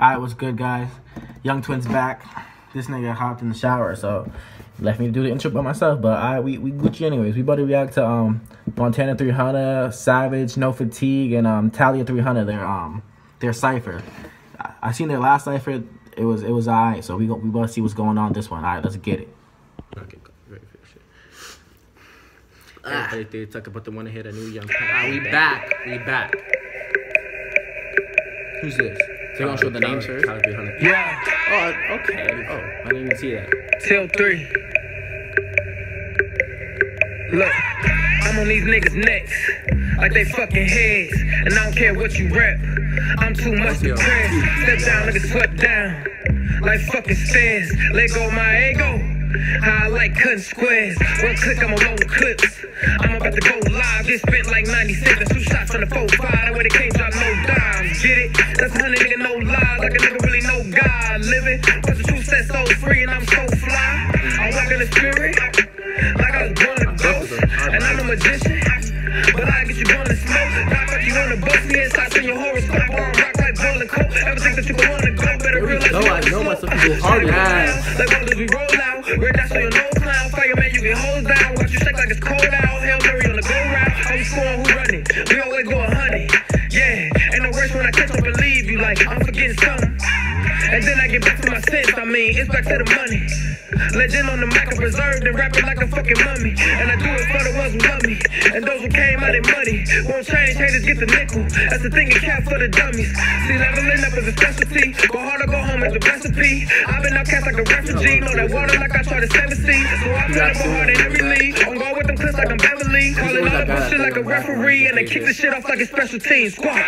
Alright, what's good, guys? Young Twins back. This nigga hopped in the shower, so left me to do the intro by myself. But I we we Gucci anyways. We about to react to um Montana 300, Savage, No Fatigue, and um Talley of 300. Their um their cipher. I, I seen their last cipher. It was it was alright. So we go, we want to see what's going on this one. Alright, let's get it. Okay, go. Ready for this shit. Ah. They, they talk about the one that hit a new young. Ah, we back. We back. Who's this? They gonna show the names first? Yeah, Oh, okay. Oh, I didn't even see that. till three. Look, I'm on these niggas' necks like they fucking heads, and I don't care what you rep. I'm too much to press. Step down, nigga, swept down like fucking stairs. Let go my ego. How I like cutting squares. One click, I'm a roll clips. I'm about to go live. Get spent like 97. Two shots on the 4 5. That way they can't drop no dimes. Get it? That's a hundred nigga, no lies. Like a nigga really know God living. But the truth set so free and I'm so fly. I walk in the spirit. Like I was born a ghost. And I'm a magician. But I get you going to smoke. Not like you wanna bust me inside in your horoscope. On rock like boiling coke. Ever think that you wanna you I know slope. myself people hard Yes. Like rollers we roll out. Red dot so you know clown. Fireman, you get hosed down. Watch you shake like it's cold out. Hail Mary on the go. How we scoring? Who running? We always go hundred. Yeah. Ain't no worse when I catch up and leave you like I'm forgetting something. And then I get back to my sense. I mean, it's back to the money. Legend on the mic, I'm preserved and rapping like a fucking mummy. And I do it for the ones who love me. And those who came out in money. Won't change, haters get the nickel. That's the thing, it cap for the dummies. See, leveling up is a specialty. Go hard or go home is the recipe. I've been outcast like a refugee. Know that water like I try to seven see. So I've been go hard in every league. I'm going with them clips like I'm Beverly. Calling all the bullshit like a referee. And they kick the shit off like a special team. Squad.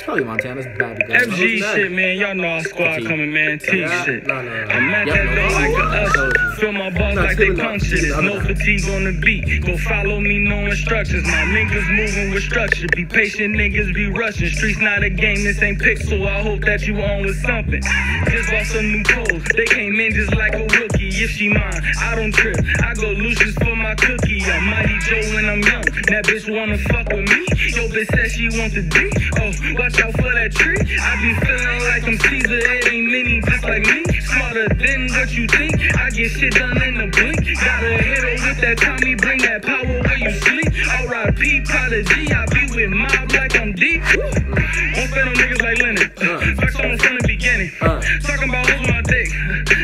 It's probably Montana's bad because FG shit, man. Y'all know our squad coming, man. T shit. I'm at that no, door like a usher. Feel my balls like they punctured. There's No, fatigue on the beat. Go follow me, no instructions. My niggas moving with structure. Be patient, niggas be rushing. Streets not a game, this ain't pixel. I hope that you on with something. Just bought some new clothes. They came in just like a rookie. If she mine, I don't trip. I go Lucius for my cookie. I'm Mighty Joe when I'm young. That bitch wanna fuck with me. Yo, bitch said she wants to D. Oh, watch out for that tree. I be feeling like I'm Caesar. It ain't many just like me. Smarter than what you think. I get shit done in a blink. Gotta hit her with that Tommy. Bring that power where you sleep. R.I.P. Prodigy. I be with mob like I'm deep. Won't spend on niggas like Leonard. Flex on from the beginning. Uh. Talking about who's my dick.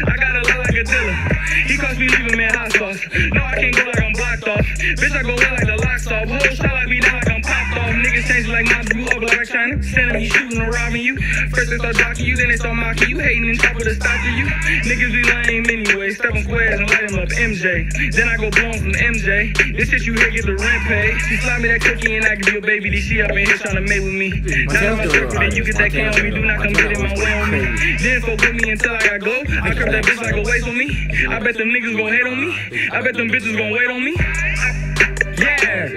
I got a lot like a dealer. He cost me leaving man hot sauce. No, I can't go like I'm blocked off. Bitch, I go like the lock off. Whole shot like me down like I'm Niggas change like my blue up like China. Standing me shooting or robbing you. First they start docking you, then they start mocking you. Hating and top of the stock to you. Niggas be lame anyway. Step on squares and light them up MJ. Then I go blown from MJ. This shit you hear get the rent paid. She slap me that cookie and I give you a baby. This she up in here trying to mate with me. Now that my circle, then you get that K on me. Do not come get in my way on me. Then fuck with me until I got glow. I curb that bitch like a waste on me. I bet them niggas gon' hate on me. I bet them bitches gon' wait on me. Yeah.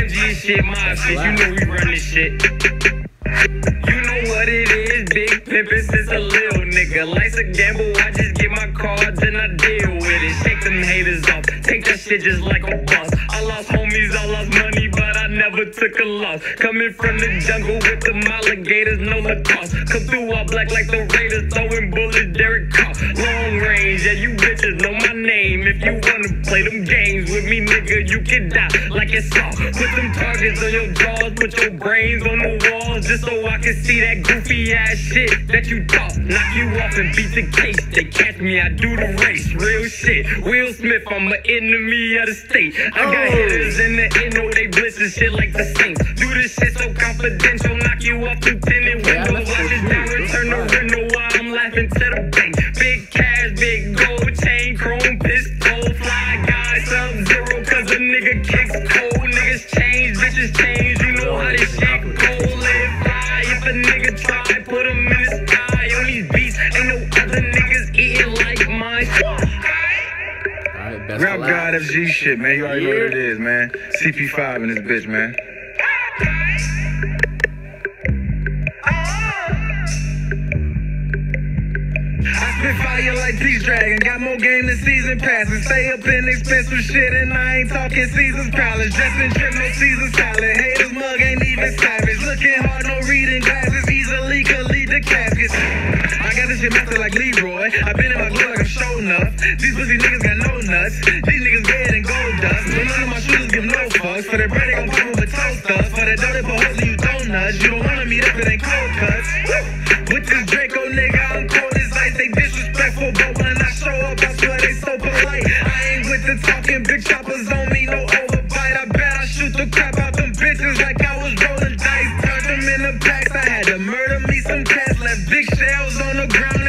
FG shit, my shit. You know we run this shit. You know what it is, big pimpin' since a little nigga. Life's a gamble, I just get my cards and I deal with it. Shake them haters off, take that shit just like a boss. I lost homies, I lost money, but I never took a loss. Coming from the jungle with them alligators, no Lacoste. Come through all black like the Raiders, throwing bullets, Derek Carr. Long range, yeah, you bitches know my name. If you wanna play them games with me, nigga, you can die like it's all. Put them targets on your jaws, put your brains on the walls, just so I can see that goofy ass shit that you talk. Knock you off and beat the case. They catch me, I do the race. Real shit. Will Smith, I'm an enemy of the state. I got oh. hitters in the NO, oh, they blitzing shit like the Saints. Do this shit so confidential, knock you off through Alright, best Rap of God luck. FG shit, man. You already know what it is, man. CP5 in this bitch, man. I spit fire like Peace Dragon. Got more game than season passes. Stay up in expensive shit, and I ain't talking Caesar's Palace. Dressed in drip, no Caesar salad. Haters mug ain't even savage. Looking hard, no reading glasses. Easily could lead to caskets. I got this shit master like Leroy. I been in my glow like I'm show enough. These pussy niggas got no nuts. These niggas red and gold dust. So none of my shooters give no fucks. For that bread, they gon' 'em with toast stuff. For that dough, they put holes in you donuts. You don't wanna meet up, it ain't cold cuts. With this Draco nigga, I'm cold as ice. They disrespectful, but when I show up, I swear they so polite. I ain't with the talking, big choppers on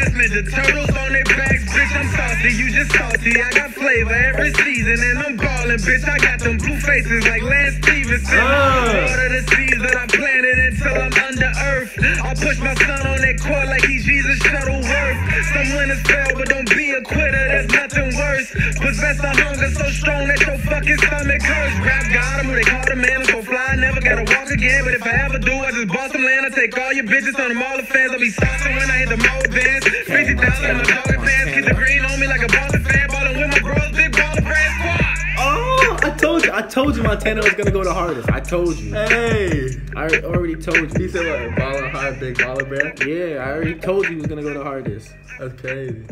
that's Ninja Turtles on their backs. Bitch, I'm saucy, you just salty. I got flavor every season, and I'm ballin', bitch. I got them blue faces like Lance Stephenson. Uh. Water the seeds that I planted until I'm under earth. I push my son on that court like he's Jesus Shuttleworth. Some winners fail, but don't be a quitter, there's nothing worse. Possess the hunger so strong that your fucking stomach hurts. Rap God, I'm who they call the man, I'm so fly, I never gotta walk again. But if I ever do, I just bought some land. I take all your bitches, turn them all to fans. I'll be saucing when I hit the mode bands. 50,000 in my dog fans, keep the green on me like a baller fan. Ballin' with my bros, big baller brand squad. Oh, I told you. I told you Montana was gonna go the hardest. I told you. Hey. I already told you. He said what? Baller hard, big baller bear. Yeah, I already told you he was gonna go the hardest. That's crazy.